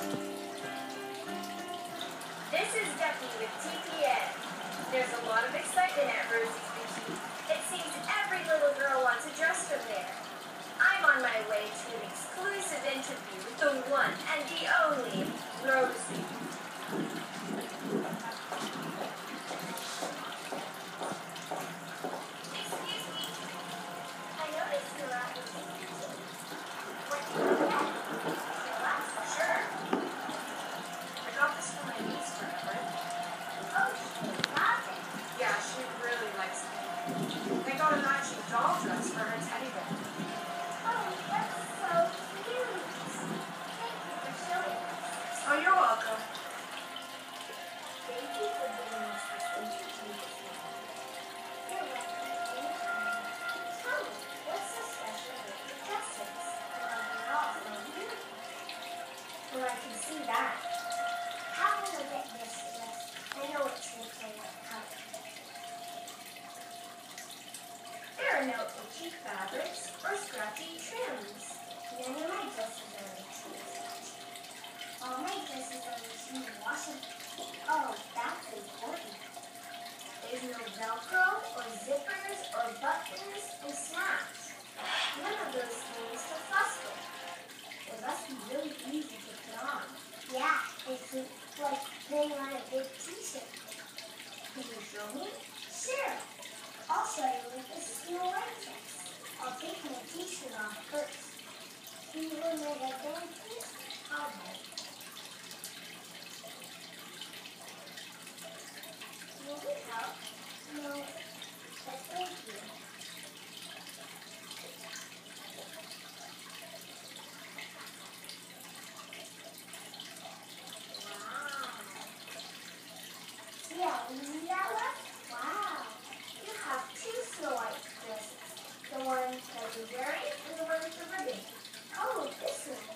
This is Ducky with TPN. There's a lot of excitement at first. Well, I can see that. How will I get this? I know it's your favorite color. There are no itchy fabrics or scratchy trims. None of my dresses are itchy scratchy. All my dresses are machine washable. Oh, that's important. There's no Velcro or zippers or buttons or snaps. None of those things to fuss with. It must be really easy to put on. Yeah, it's like putting on a big t-shirt. Can you show me? Sure. I'll show you with this Snow White dress. I'll take my headband, please? All right. Will it help? No, thank you. Wow. See how easy that was? Wow. You have two Snow White dresses. The one that you're wearing and the one with the ribbon. Oh, this one.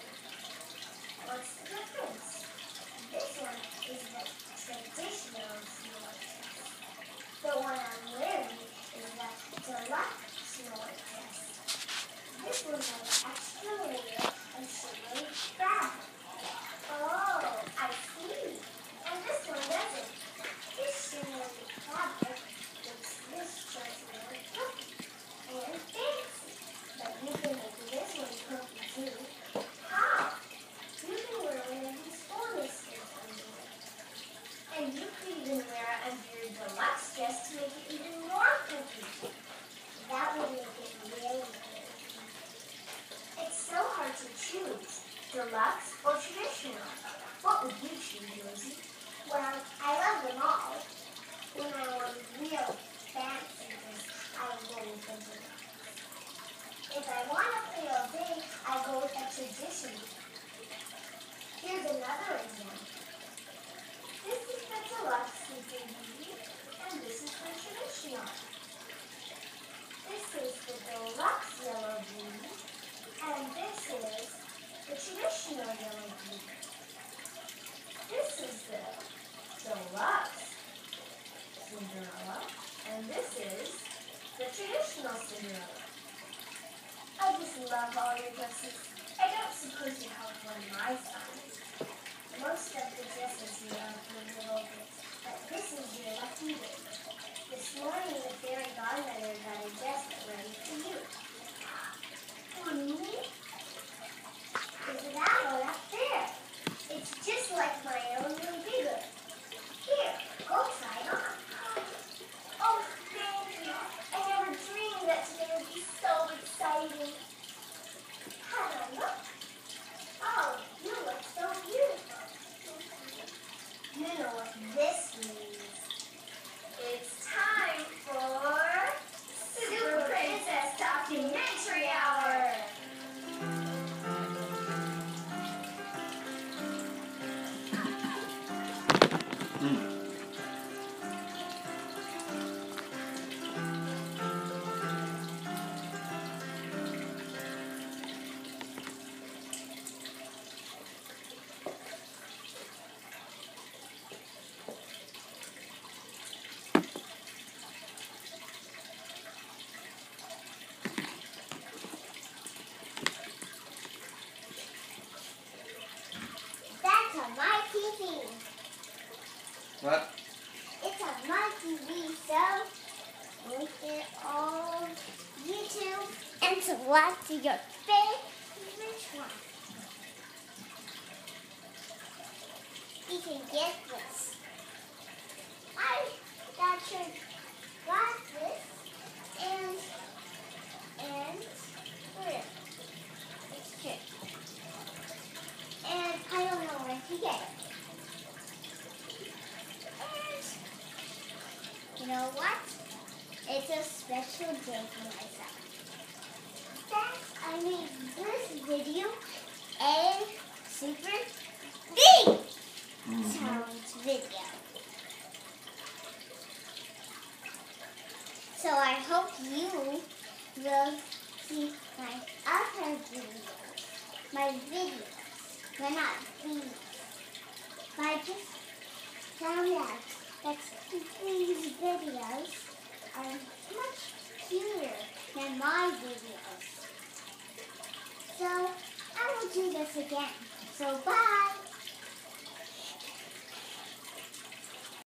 What's the difference? This one is the traditional Snow White dress. The one I'm wearing is the deluxe Snow White dress. This one has extra layer of shimmery fabric. Oh, I see. And this one doesn't. This shimmery fabric makes this dress really pretty and fancy. But you can make this one pretty too. How? You can wear one of these foresters under it. And you could even wear it under your deluxe cookie cookie dress to make it even more pretty. That would make it really pretty. It's so hard to choose, deluxe or traditional. What would you choose, Rosie? Well, I love them all. When I was real fancy, I go with the deluxe. If I want to feel big, I go with the traditional. Here's another example. This is the deluxe sleeping beauty, and this is the traditional. This is the deluxe yellow beauty, and this is This is the deluxe Cinderella, and this is the traditional Cinderella. I just love all your dresses. I don't suppose you have one my size. Most of the dresses you have are little bits, but this is your lucky day. This morning the fairy godmother got a dress ready for you. So look it on YouTube and select your favorite one. You can get this. I got your got this and and where? It's here. And I don't know where to get it. And you know what? It's a special day for myself. Thanks, I made this video a super big Mhm. sounds video. So I hope you will see my other videos, my videos, but not. But I just found these videos are much cuter than my videos. So I will do this again. So bye.